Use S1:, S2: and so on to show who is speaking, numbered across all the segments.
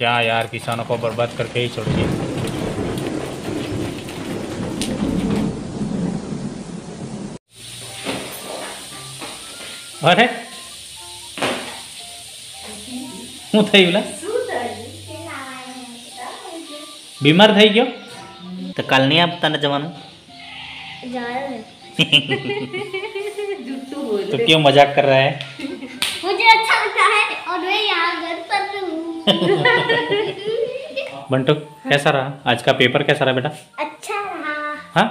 S1: क्या यार किसानों को बर्बाद करके ही छोड़िए અરે શું થયું લા બીમાર થઈ ગયો તો કાલ નહીં આપતા ને જવાનું तो क्यों मजाक कर रहा है बंटू कैसा रहा? आज का पेपर कैसा रहा बेटा?
S2: अच्छा रहा।
S1: हाँ?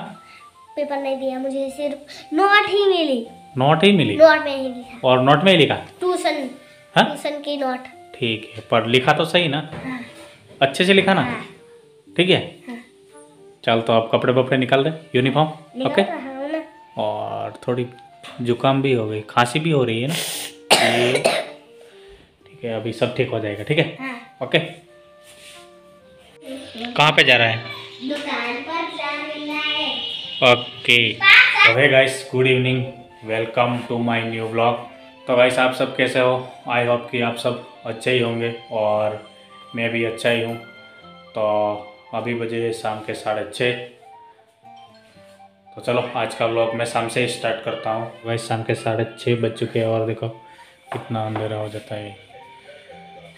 S2: पेपर नहीं दिया मुझे सिर्फ़ नोट ही मिली।
S1: नोट ही मिली?
S2: नोट में ही लिखा।
S1: और नोट में ही लिखा?
S2: ट्यूशन
S1: हाँ?
S2: ट्यूशन की नोट
S1: ठीक है पर लिखा तो सही ना?
S2: हाँ।
S1: अच्छे से लिखा ना?
S2: हाँ,
S1: ठीक है।
S2: हाँ।
S1: चल तो आप कपड़े वपड़े निकाल दे यूनिफॉर्म ओके
S2: हूँ ना।
S1: और थोड़ी जुकाम भी हो गई खांसी भी हो रही है ना? है अभी सब ठीक हो जाएगा ठीक है?
S2: हाँ।
S1: ओके? कहाँ पे जा रहा है?
S2: दुकान पर जाना है।
S1: ओके। तो है guys good evening welcome to my new blog तो गाइस आप सब कैसे हो? आई होप कि आप सब अच्छे ही होंगे और मैं भी अच्छा ही हूँ। तो अभी बजे शाम के साढ़े छः। तो चलो आज का ब्लॉग मैं शाम से ही स्टार्ट करता हूँ। गाइस शाम के साढ़े छः बज चुके हैं और देखो कितना अंधेरा हो जाता है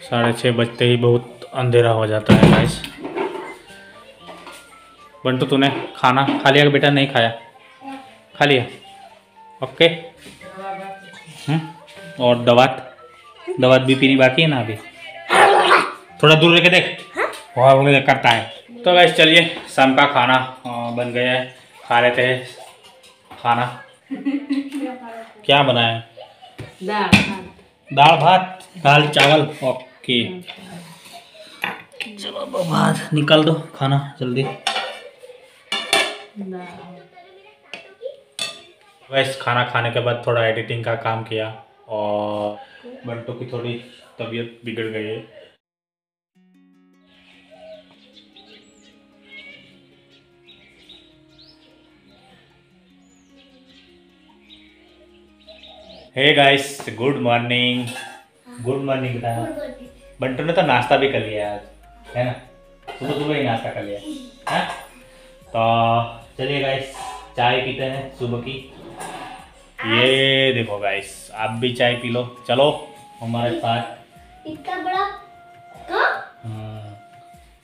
S1: साढ़े छः बजते ही बहुत अंधेरा हो जाता है गाइस बंटू तूने खाना खा लिया बेटा? नहीं खाया। खा लिया। ओके। हम्म। और दवात? दवात भी पीनी बाकी है ना अभी? थोड़ा दूर रह के देख। वहाँ वगैरह करता है। तो वैसे चलिए शाम का खाना बन गया है। खा लेते हैं। खाना। क्या बनाया?
S3: दाल भात।
S1: दाल चावल। दाल ओके चलो अब भात निकाल दो खाना जल्दी। वैसे खाना खाने के बाद थोड़ा एडिटिंग का काम किया और बंटू की थोड़ी तबीयत बिगड़ गई है। Hey guys good morning good morning बेटा ने तो नाश्ता भी कर लिया आज है ना? सुबह सुबह ही नाश्ता कर लिया है? तो चलिए गाइस चाय पीते हैं सुबह की। ये देखो गाइस आप भी चाय पी लो। चलो हमारे साथ।
S2: इतना बड़ा
S1: हाँ,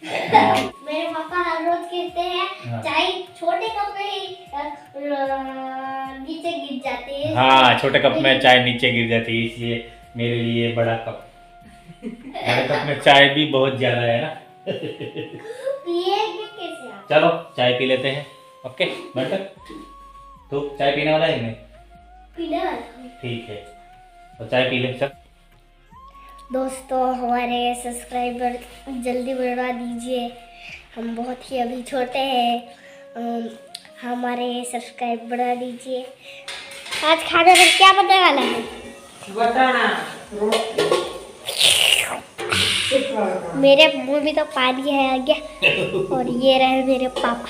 S2: मेरे पापा हर रोज कहते हैं
S1: हाँ।
S2: चाय छोटे कप में नीचे गिर जाती है।
S1: हाँ छोटे कप में चाय नीचे गिर जाती है इसलिए मेरे लिए बड़ा कप। कप में चाय भी बहुत ज़्यादा है ना? चलो चाय पी लेते हैं। ओके बट तो चाय पीने वाला है नहीं?
S2: पीने वाला।
S1: ठीक है तो चाय पी ले चल।
S2: दोस्तों हमारे सब्सक्राइबर जल्दी बढ़वा दीजिए। हम बहुत ही अभी छोटे हैं। हमारे सब्सक्राइब बढ़ा दीजिए। आज खाने में क्या बनने वाला है?
S3: रोटी।
S2: मेरे मुँह में तो पानी है आ गया। और ये रहे मेरे पापा।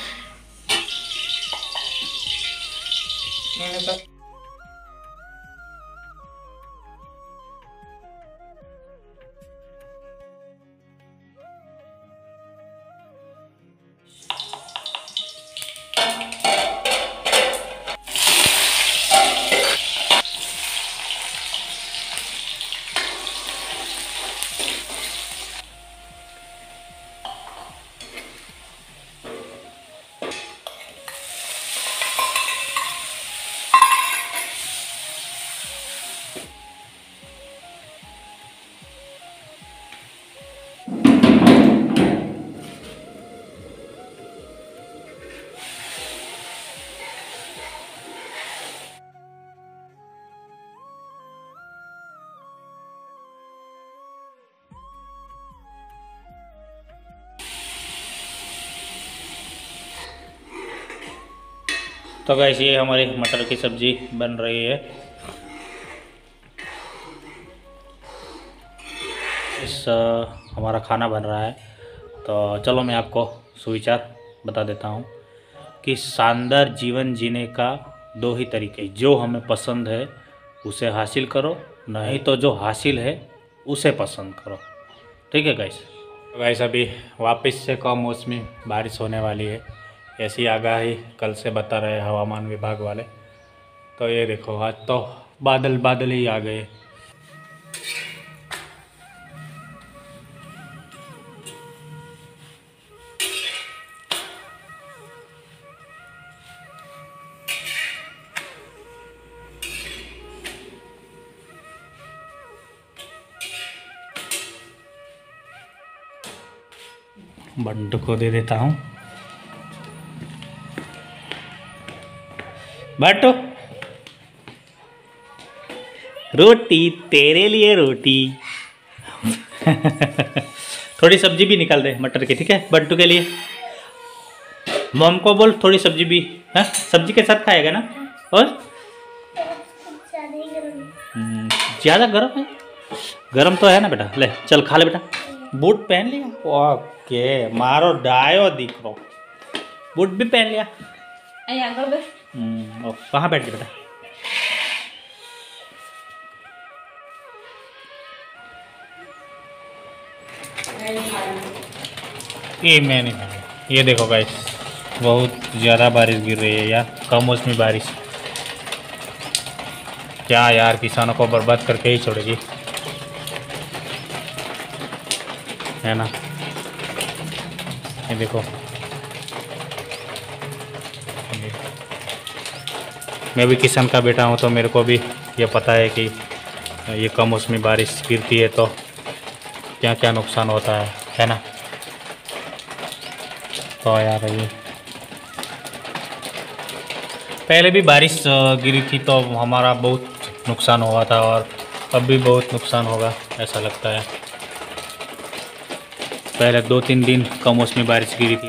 S3: तो
S1: तो गैस ये हमारी मटर की सब्ज़ी बन रही है। इस हमारा खाना बन रहा है। तो चलो मैं आपको सुविचार बता देता हूँ कि शानदार जीवन जीने का दो ही तरीके, जो हमें पसंद है उसे हासिल करो, नहीं तो जो हासिल है उसे पसंद करो। ठीक है गैस वैसे अभी वापस से कम मौसमी बारिश होने वाली है। ऐसी आगाही कल से बता रहे हवामान विभाग वाले। तो ये देखो, आज तो बादल बादल ही आ गए। बंटू को दे देता हूँ। बांटो। रोटी, तेरे लिए रोटी। थोड़ी सब्ज़ी भी निकाल दे मटर की, ठीक है? बंटू के लिए। मोम को बोल, थोड़ी सब्ज़ी भी, है? सब्ज़ी के साथ खाएगा ना? और? हम्म, ज़्यादा गर्म है? गर्म तो है ना बेटा? ले, चल खा ले बेटा। बूट पहन लिया? ओके, मारो डायो दिख रो बूट भी पहन लिया? कहाँ बैठ गए बेटा? ये मैं नहीं ये देखो गाइस बहुत ज़्यादा बारिश गिर रही है यार, कम मौसमी बारिश। क्या यार, किसानों को बर्बाद करके ही छोड़ेगी। है ना? ये देखो। मैं भी किसान का बेटा हूँ तो मेरे को भी ये पता है कि ये कम मौसमी बारिश गिरती है तो क्या क्या नुकसान होता है है ना? तो यार ये। पहले भी बारिश गिरी थी तो हमारा बहुत नुकसान हुआ था, और अब भी बहुत नुकसान होगा, ऐसा लगता है। पहले दो तीन दिन कम मौसमी बारिश गिरी थी।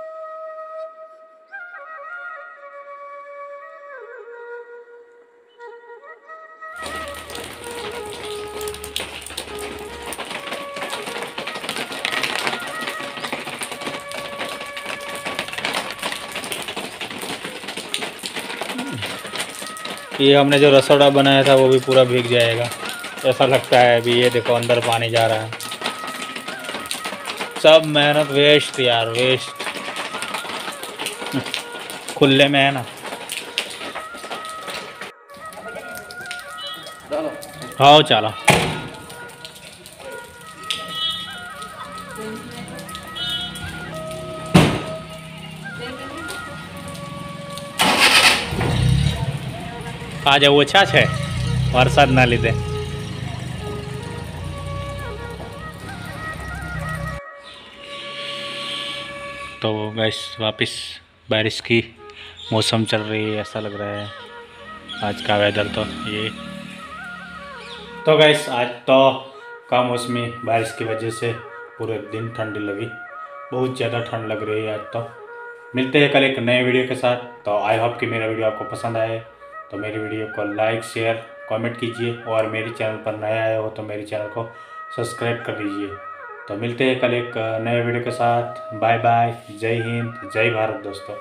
S1: ये हमने जो रसोड़ा बनाया था वो भी पूरा भीग जाएगा। ऐसा लगता है अभी ये देखो अंदर पानी जा रहा है। सब मेहनत वेस्ट यार वेस्ट खुले में है ना। हाँ चलो। આજે ઓછા છે વરસાદના લીધે तो गैस वापस बारिश की मौसम चल रही है ऐसा लग रहा है आज का वेदर तो ये तो गैस आज तो कम मौसमी बारिश की वजह से पूरे दिन ठंडी लगी बहुत ज़्यादा ठंड लग रही है आज तो मिलते हैं कल एक नए वीडियो के साथ तो आई होप कि मेरा वीडियो आपको पसंद आए तो मेरी वीडियो को लाइक, शेयर, कमेंट कीजिए और मेरे चैनल पर नया आया हो तो मेरे चैनल को सब्सक्राइब कर दीजिए। तो मिलते हैं कल एक नए वीडियो के साथ। Bye bye. जय हिंद, जय भारत दोस्तों।